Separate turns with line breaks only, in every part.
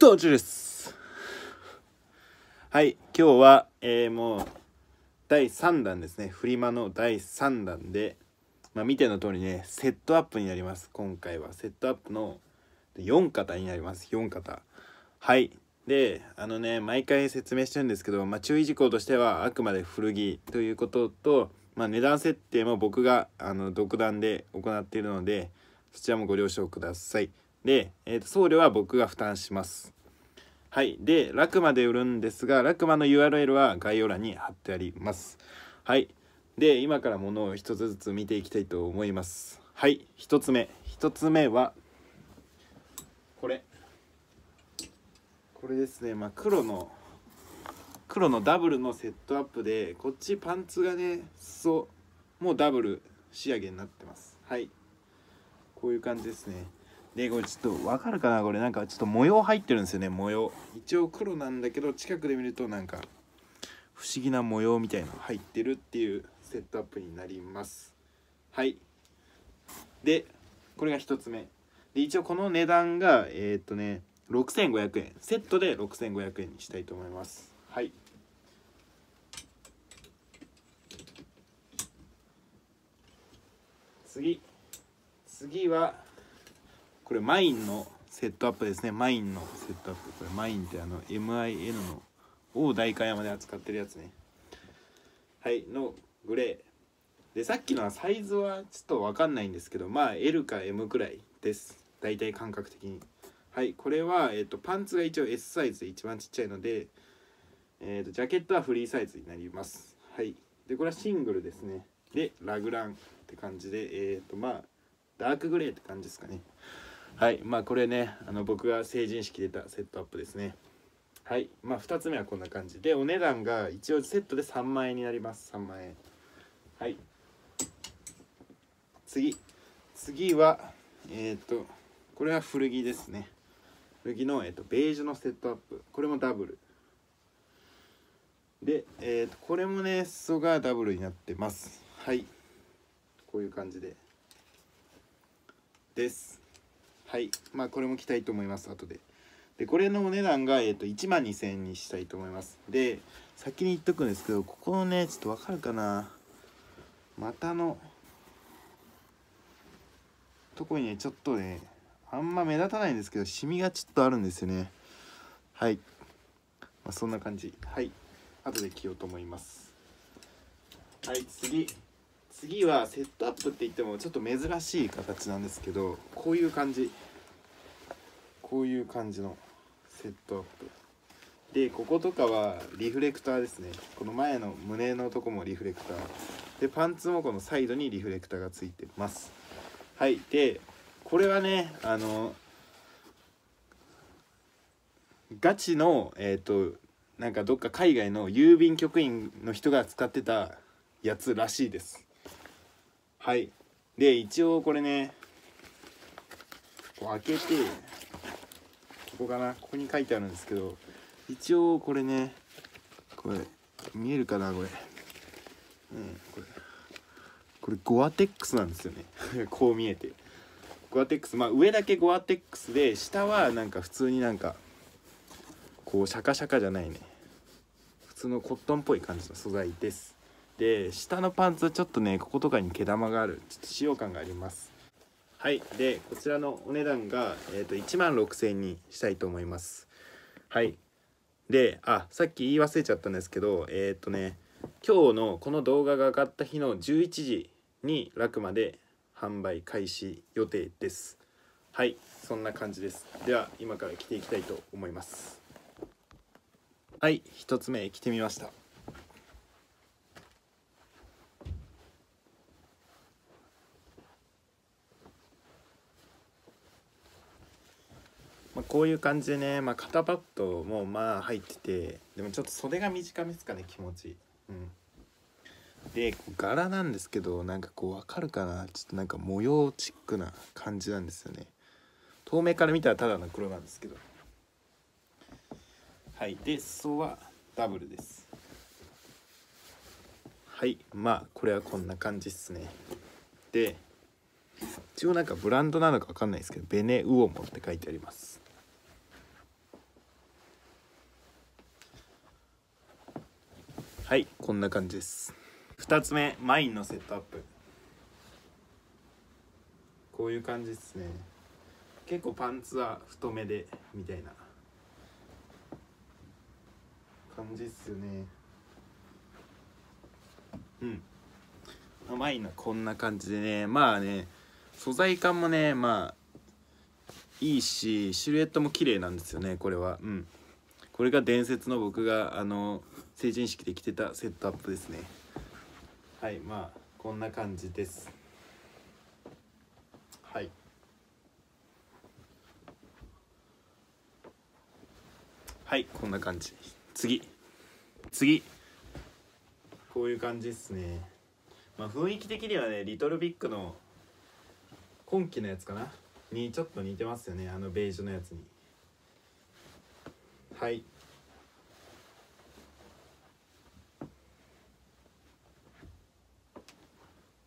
道中ですはい今日は、えー、もう第3弾ですね。フリマの第3弾で、まあ、見ての通りねセットアップになります。今回は。セットアップの4型になります。4型はい。であのね毎回説明してるんですけど、まあ、注意事項としてはあくまで古着ということと、まあ、値段設定も僕があの独断で行っているのでそちらもご了承ください。で、えー、と送料は僕が負担します。はい。でラクマで売るんですがラクマの URL は概要欄に貼ってあります。はい。で今からものを一つずつ見ていきたいと思います。はい。1つ目。1つ目はこれ。これですね。まあ黒の黒のダブルのセットアップでこっちパンツがねそうもうダブル仕上げになってます。はい。こういう感じですね。でこれちょっとわかるかな？これなんかちょっと模様入ってるんですよね。模様。一応黒なんだけど近くで見るとなんか不思議な模様みたいな入ってるっていうセットアップになります。はい。でこれが1つ目。で一応この値段がえー、っとね6500円。セットで6500円にしたいと思います。はい。次。次はこれマインのセットアップですね。マインのセットアップ。これマインってあの MIN のを代官山で扱ってるやつね。はいのグレー。でさっきのはサイズはちょっと分かんないんですけどまあ L か M くらいです。大体感覚的に。はいこれは、えーと、パンツが一応 S サイズで一番ちっちゃいので、えーと、ジャケットはフリーサイズになります。はい。でこれはシングルですね。でラグランって感じでえっ、ー、とまあダークグレーって感じですかね。はいまあこれねあの僕が成人式出たセットアップですね。はいまあ2つ目はこんな感じ。でお値段が一応セットで3万円になります。3万円。はい。次。次はえっ、ー、とこれは古着ですね。古着の、えーと、ベージュのセットアップ。これもダブル。で、えーと、これもね裾がダブルになってます。はい。こういう感じで。です。はい。まあこれも着たいと思います後で。でこれのお値段が、えーと、1万2000円にしたいと思います。で先に言っとくんですけどここのねちょっとわかるかな。股のとこにねちょっとねあんま目立たないんですけどシミがちょっとあるんですよね。はい、まあ、そんな感じ。はい。後で着ようと思います。はい次。次はセットアップって言ってもちょっと珍しい形なんですけどこういう感じ。こういう感じのセットアップ。でこことかはリフレクターですね。この前の胸のとこもリフレクター。でパンツもこのサイドにリフレクターがついてます。はい。でこれはねあのガチのえっ、ー、となんかどっか海外の郵便局員の人が使ってたやつらしいです。はい。で一応これねこう開けてここかなここに書いてあるんですけど一応これねこれ見えるかなこれ。うんこれ。これゴアテックスなんですよね。こう見えて。ゴアテックスまあ上だけゴアテックスで下はなんか普通になんかこうシャカシャカじゃないね。普通のコットンっぽい感じの素材です。で下のパンツはちょっとねこことかに毛玉があるちょっと使用感があります。はいでこちらのお値段が、えーと、1万6000円にしたいと思います。はい。であさっき言い忘れちゃったんですけどえっ、ー、とね今日のこの動画が上がった日の11時にラクマで販売開始予定です。はいそんな感じです。では今から着ていきたいと思います。はい1つ目着てみました。こういう感じでね、まあ、肩パッドもまあ入っててでもちょっと袖が短めですかね気持ち。うん。で柄なんですけどなんかこう分かるかな？ちょっとなんか模様チックな感じなんですよね。遠目から見たらただの黒なんですけど。はい。で裾はダブルです。はい。まあこれはこんな感じっすね。で一応なんかブランドなのか分かんないですけどベネウオモって書いてあります。はい。こんな感じです。2つ目マインのセットアップ。こういう感じですね。結構パンツは太めでみたいな。感じっすよね。うん。マインのこんな感じでね。まあね素材感もねまあいいしシルエットも綺麗なんですよねこれは。うんこれが伝説の僕があの成人式で着てたセットアップですね。はいまあこんな感じです。はい。はいこんな感じ。次。次。こういう感じですね。まあ雰囲気的にはねリトルビッグの今季のやつかな。にちょっと似てますよねあのベージュのやつに。はい。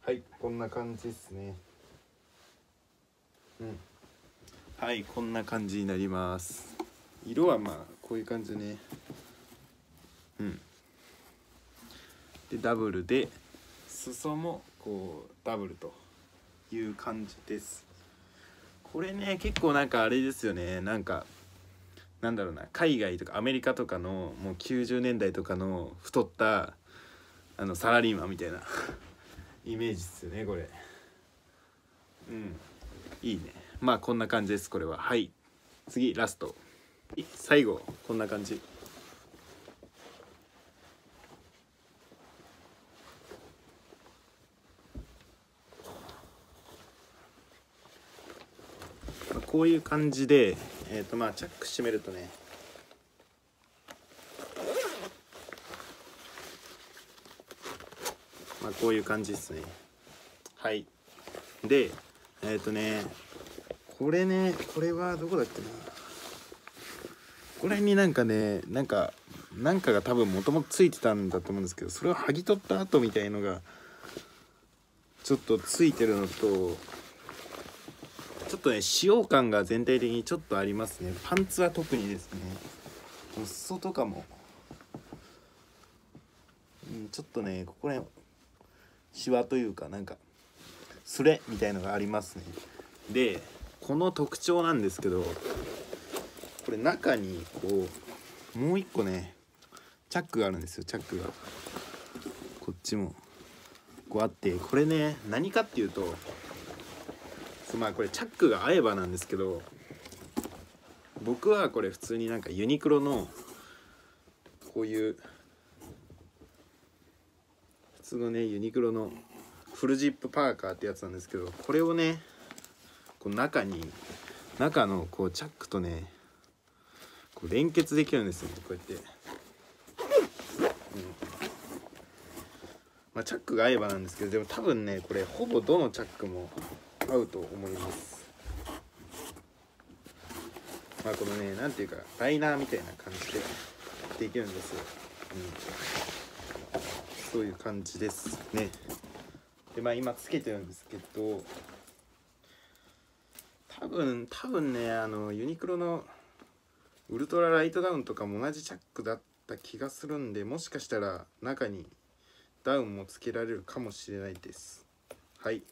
はいこんな感じですね。うん。はいこんな感じになります。色はまあこういう感じね。うん。でダブルで裾もこうダブルという感じです。これね結構なんかあれですよね。なんかなんだろうな。海外とかアメリカとかのもう90年代とかの太ったあのサラリーマンみたいな。イメージっすよねこれ。うん。いいね。まあこんな感じですこれは。はい。次ラスト。最後こんな感じ。こういう感じでえっ、ー、とまあチャック閉めるとねまあこういう感じですね。はい。でえっ、ー、とねこれねこれはどこだっけな。これになんかねなんかなんかが多分もともとついてたんだと思うんですけどそれを剥ぎ取った後みたいのがちょっとついてるのとちょっとね使用感が全体的にちょっとありますね。パンツは特にですね。裾とかも、うん、ちょっとねここら辺シワというかなんかスレみたいのがありますね。でこの特徴なんですけどこれ中にこうもう一個ねチャックがあるんですよチャックが。こっちも。こうあってこれね何かっていうとまあこれチャックが合えばなんですけど僕はこれ普通になんかユニクロのこういう普通のねユニクロのフルジップパーカーってやつなんですけどこれをねこう中に中のこうチャックとねこう連結できるんですよこうやって、うん。まあ、チャックが合えばなんですけどでも多分ねこれほぼどのチャックも合うと思います。まあこのね何ていうかライナーみたいな感じでできるんですよ、うん、そういう感じですね。でまあ今つけてるんですけど多分多分ねあのユニクロのウルトラライトダウンとかも同じチャックだった気がするんでもしかしたら中にダウンもつけられるかもしれないです。はい。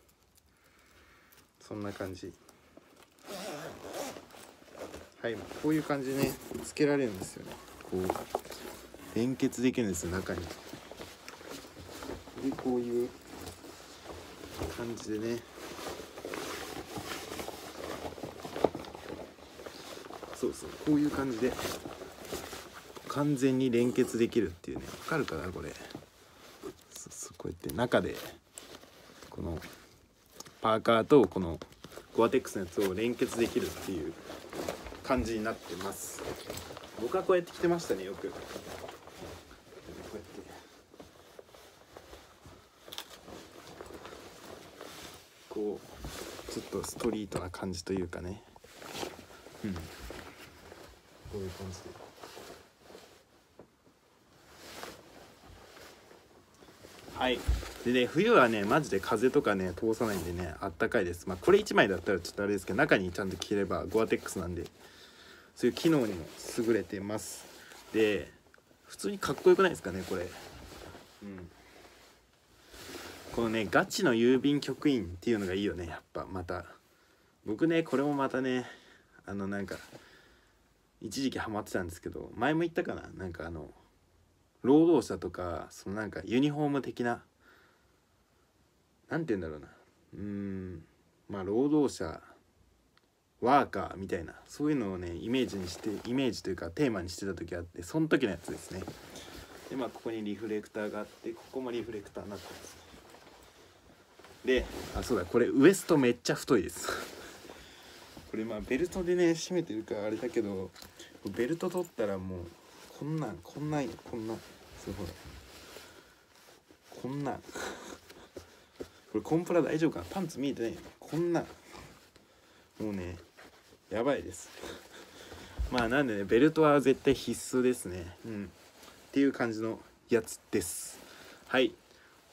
そんな感じ。はいこういう感じでねつけられるんですよね。こう連結できるんですよ中に。でこういう感じで。ねそうそう。こういう感じで完全に連結できるっていうね。わかるかなこれ。そうそうこうやって中でこのパーカーとこのゴアテックスのやつを連結できるっていう感じになってます。僕はこうやって着てましたねよくこうやってこうちょっとストリートな感じというかね。うん。こういう感じで？はい。でね冬はねマジで風とかね通さないんでねあったかいです。まあこれ1枚だったらちょっとあれですけど中にちゃんと着ればゴアテックスなんでそういう機能にも優れてます。で普通にかっこよくないですかねこれ。うん。このねガチの郵便局員っていうのがいいよねやっぱまた僕ねこれもまたねあのなんか一時期ハマってたんですけど前も言ったかななんかあの労働者とかそのなんかユニフォーム的ななんて言うんだろうなうーんまあ労働者ワーカーみたいなそういうのをねイメージにしてイメージというかテーマにしてた時あってその時のやつですね。でまあここにリフレクターがあってここもリフレクターになってます。であそうだこれウエストめっちゃ太いです。これまあベルトでね締めてるからあれだけどベルト取ったらもうこんなんこんなんこんなん。そうほらこんなん。これコンプラ大丈夫かな？パンツ見えてないよ。こんなん。もうねやばいです。まあなんでねベルトは絶対必須ですね。うん。っていう感じのやつです。はい。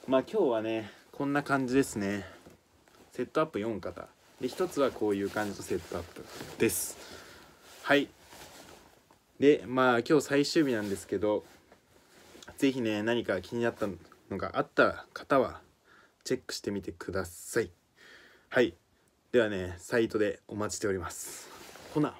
まあ今日はねこんな感じですね。セットアップ4型で1つはこういう感じのセットアップです。はい。でまあ今日最終日なんですけど是非ね何か気になったのがあった方はチェックしてみてください。はい。ではねサイトでお待ちしております。ほな。